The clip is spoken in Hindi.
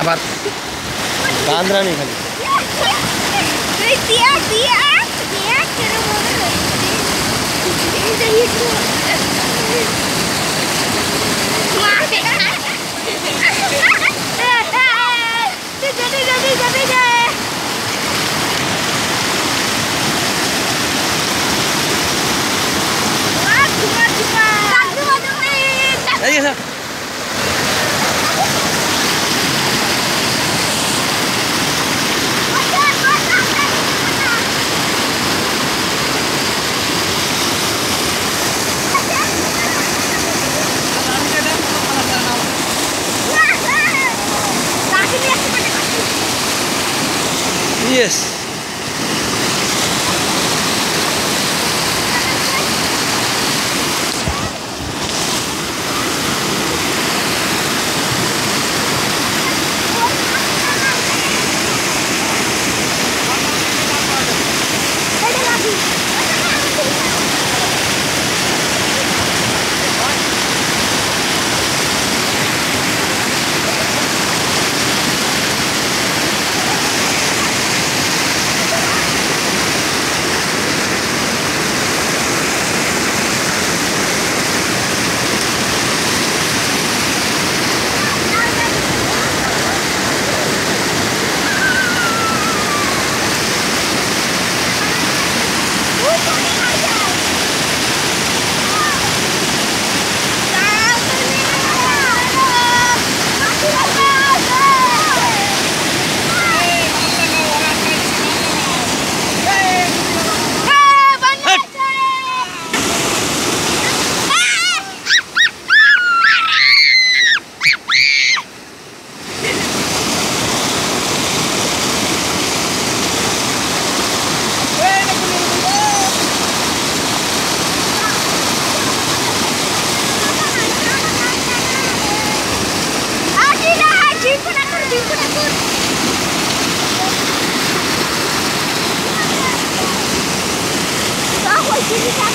আবার বান্দরা নেই খালি Dia, Yes. Arroz de